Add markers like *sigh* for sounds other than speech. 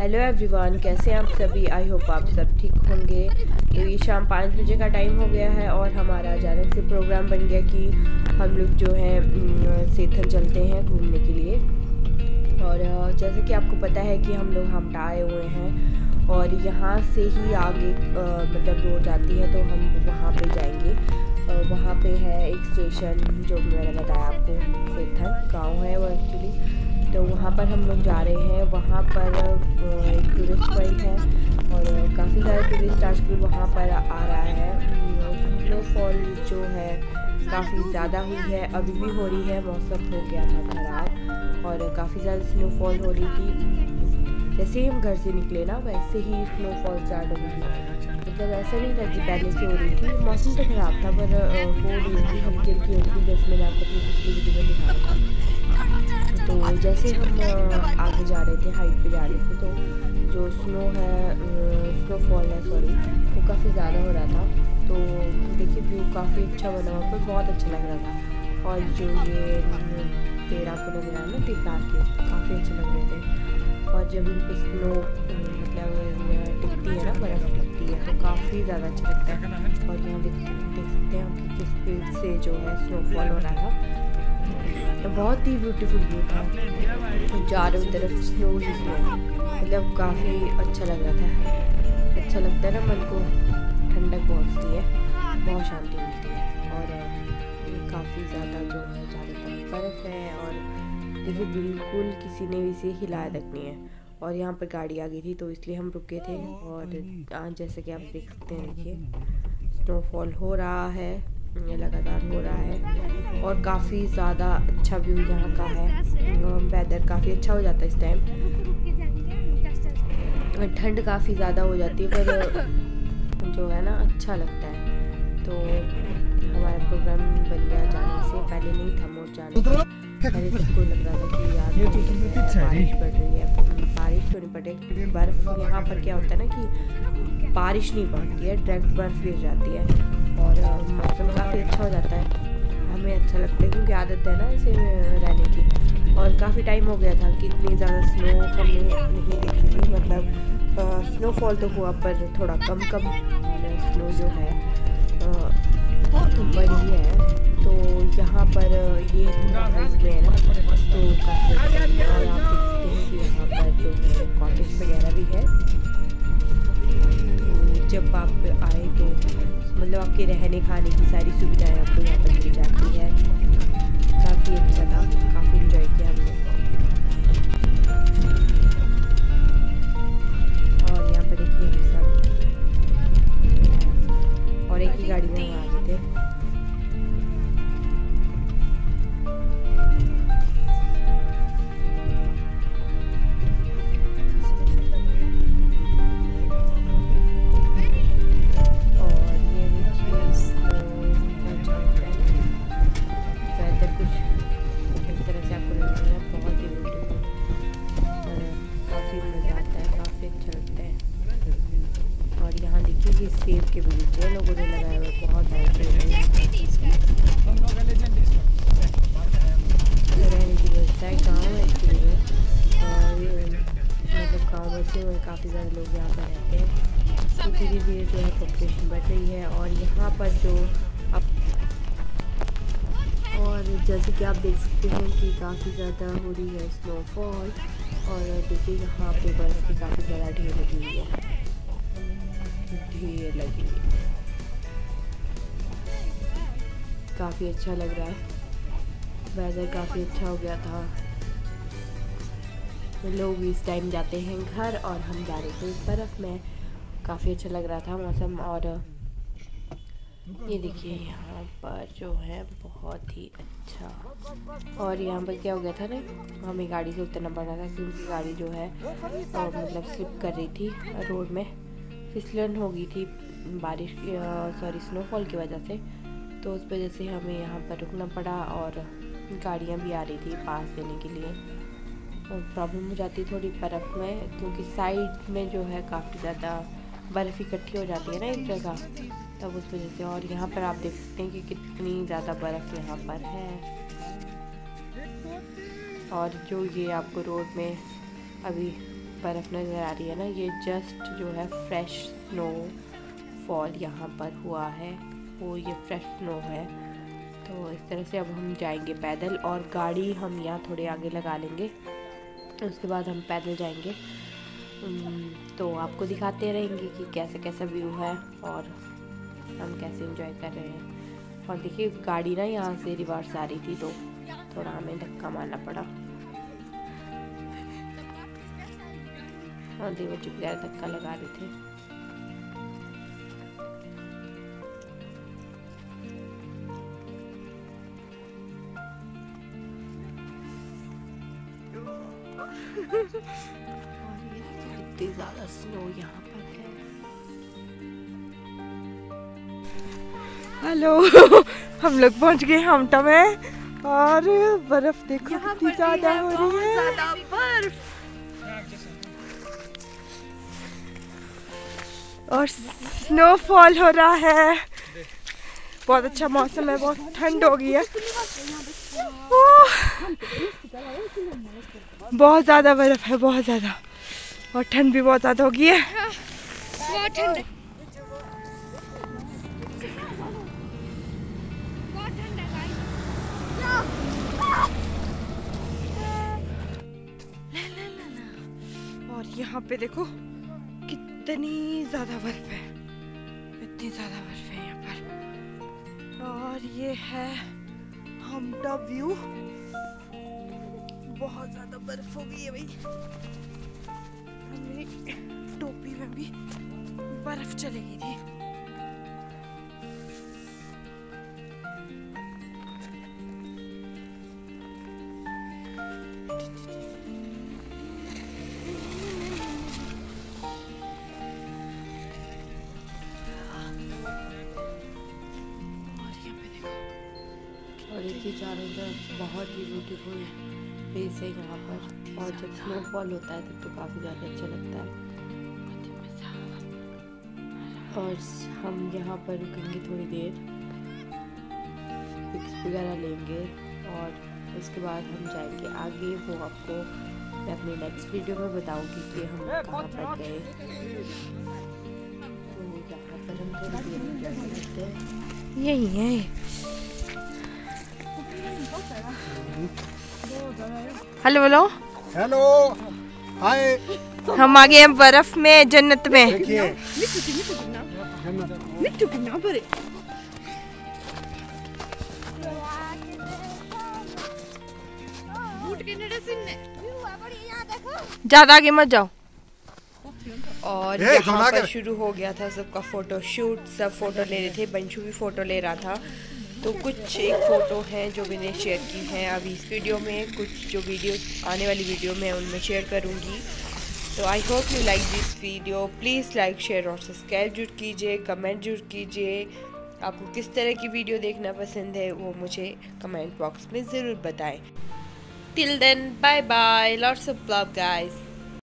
Hello everyone कैसे हैं आप सभी? आई होप आप सब ठीक होंगे। तो ये शाम पाँच बजे का टाइम हो गया है और हमारा अचानक से प्रोग्राम बन गया कि हम लोग जो है सेथन चलते हैं घूमने के लिए। और जैसे कि आपको पता है कि हम लोग हमटा आए हुए हैं और यहाँ से ही आगे मतलब रोड जाती है तो हम वहाँ पे जाएँगे। वहाँ पे है एक स्टेशन जो मैंने बताया आपको, सेथन गाँव है वो एक्चुअली तो वहाँ पर हम लोग जा रहे हैं। वहाँ पर एक टूरिस्ट पॉइंट है और काफ़ी सारे टूरिस्ट आजकल वहाँ पर आ रहा है। स्नोफॉल जो है काफ़ी ज़्यादा हुई है। अभी भी हो रही है, मौसम हो गया था ख़राब और काफ़ी ज़्यादा स्नोफॉल हो रही थी। जैसे ही हम घर से निकले ना, वैसे ही स्नोफॉल स्टार्ट हो गई मतलब ऐसा नहीं था कि पहले से हो रही थी। मौसम तो ख़राब था, पर हो रही थी हल्की हल्की हो रही थी जैसे मैंने आपको अपनी पिछली वीडियो में दिखाया था तो जैसे हम आगे जा रहे थे हाइट पे जा रहे थे तो जो स्नो है स्नोफॉल है सॉरी वो काफ़ी ज़्यादा हो रहा था। तो देखिए व्यू काफ़ी अच्छा बना हुआ पर बहुत अच्छा लग रहा था। और जो ये पेड़ आपको नज़र आया ना टिप्पार के, काफ़ी अच्छे लग रहे थे। और जब इन पर स्नो मतलब टिकती है ना, बर्फ़ टिकती है तो काफ़ी ज़्यादा अच्छा लगता है। और यहाँ देख देख सकते हैं कि किस स्पीड से जो है स्नोफॉल हो रहा था। बहुत ही ब्यूटीफुल व्यू था चारों तरफ़ स्नो ही स्नो मतलब काफ़ी अच्छा लग रहा था। अच्छा लगता है ना मन को। ठंडक पहुँचती है। बहुत शांति मिलती है। और काफ़ी ज़्यादा जो है चारों तरफ़ बर्फ़ है और देखिए बिल्कुल किसी ने भी इसे हिलाया तक नहीं है। और यहाँ पर गाड़ी आ गई थी तो इसलिए हम रुके थे। और जैसे कि आप देख सकते हैं, देखिए स्नोफॉल हो रहा है। लगातार हो रहा है और काफ़ी ज़्यादा अच्छा व्यू यहाँ का है। वेदर काफ़ी अच्छा हो जाता है इस टाइम ठंड काफ़ी ज़्यादा हो जाती है पर जो है ना अच्छा लगता है। तो हमारा प्रोग्राम बन गया जाने से पहले नहीं था मोट जाने। पहले सबको लग रहा था कि यार बारिश पड़ रही है। बारिश तो नहीं पड़े बर्फ़ यहाँ पर क्या होता है ना कि बारिश नहीं पड़ती है डायरेक्ट बर्फ़ गिर जाती है। और मौसम काफ़ी अच्छा हो जाता है। हमें अच्छा लगता है क्योंकि आदत है ना इसे रहने की। और काफ़ी टाइम हो गया था कि इतनी ज़्यादा स्नो हमने नहीं देखी थी। मतलब स्नोफॉल तो हुआ, पर थोड़ा कम कम स्नो जो है बड़ी है तो आपके रहने खाने की सारी सुविधाएँ आपको यहाँ पर मिल जाती है। से काफ़ी सारे लोग यहाँ पर रहते हैं। तो धीरे धीरे जो है पॉपुलेशन बढ़ रही है और यहाँ पर जो अब और जैसे कि आप देख सकते हैं कि काफ़ी ज़्यादा हो रही है स्नोफॉल और देखिए यहाँ पे बर्फ़ की काफ़ी ज़्यादा ढेर लगी हुई है। ढेर लगी हुई काफ़ी अच्छा लग रहा है। वेदर काफ़ी अच्छा हो गया था। लोग इस टाइम जाते हैं घर और हम जा रहे थे इस बर्फ़ में। काफ़ी अच्छा लग रहा था मौसम और ये देखिए यहाँ पर जो है बहुत ही अच्छा। और यहाँ पर क्या हो गया था ना, हमें गाड़ी से उतरना पड़ा था क्योंकि गाड़ी जो है और मतलब स्लिप कर रही थी रोड में। फिसलन हो गई थी बारिश सॉरी स्नोफॉल की वजह से। तो उस वजह से हमें यहाँ पर रुकना पड़ा और गाड़ियाँ भी आ रही थी पास देने के लिए। प्रॉब्लम हो जाती है थोड़ी बर्फ़ में, क्योंकि साइड में जो है काफ़ी ज़्यादा बर्फ़ इकट्ठी हो जाती है ना एक जगह। तब उस वजह से, और यहाँ पर आप देख सकते हैं कि कितनी ज़्यादा बर्फ़ यहाँ पर है। और जो ये आपको रोड में अभी बर्फ़ नज़र आ रही है ना, ये जस्ट जो है फ्रेश स्नो फॉल यहाँ पर हुआ है। वो ये फ्रेश स्नो है। तो इस तरह से अब हम जाएँगे पैदल और गाड़ी हम यहाँ थोड़े आगे लगा लेंगे। उसके बाद हम पैदल जाएँगे। तो आपको दिखाते रहेंगे कि कैसे कैसा व्यू है और हम कैसे इंजॉय कर रहे हैं। और देखिए, गाड़ी ना यहाँ से रिवर्स आ रही थी तो थोड़ा हमें धक्का मारना पड़ा। और देवर जी धक्का लगा रहे थे। और ये कितनी ज़्यादा स्नो यहाँ पर है। हेलो *laughs* हम लोग पहुँच गए हमटा में और बर्फ़ देखो कितनी ज़्यादा हो रही है। बर्फ़। और स्नोफॉल हो रहा है। बहुत अच्छा मौसम है बहुत ठंड हो गई है। बहुत ज़्यादा बर्फ़ है बहुत ज़्यादा। और ठंड भी बहुत ज़्यादा हो गई है। बहुत ठंड। और यहाँ पे देखो कितनी ज़्यादा बर्फ़ है इतनी ज़्यादा बर्फ़ है। और ये है हमटा व्यू बहुत ज़्यादा बर्फ़ हो गई है भाई। मेरी टोपी में भी बर्फ़ चली गई थी। चारों तरफ़ बहुत ही ब्यूटीफुल प्लेस है यहाँ पर। और जब स्नोफॉल होता है तब तो काफ़ी ज़्यादा अच्छा लगता है। और हम यहाँ पर रुकेंगे थोड़ी देर। पिक्स वगैरह लेंगे और उसके बाद हम जाएँगे आगे। वो आपको मैं अपने नेक्स्ट वीडियो में बताऊँगी कि हम कहाँ पर गए। तो यहाँ पर हम थोड़ी देर यही है। हेलो बोलो। हेलो। हाय। हम आ गए हैं बर्फ़ में जन्नत में। देखिए। ज़्यादा आगे मत जाओ। और यहाँ पर शुरू हो गया था सबका फ़ोटो शूट सब फ़ोटो ले रहे थे। बंशु भी फ़ोटो ले रहा था। तो कुछ एक फ़ोटो हैं जो मैंने शेयर की हैं। अभी इस वीडियो में कुछ जो वीडियो आने वाली वीडियो में उनमें शेयर करूँगी। तो I hope you like this video please like share और सब्सक्राइब ज़रूर कीजिए कमेंट ज़रूर कीजिए। आपको किस तरह की वीडियो देखना पसंद है, वो मुझे कमेंट बॉक्स में ज़रूर बताएँ। Till then bye bye lots of love guys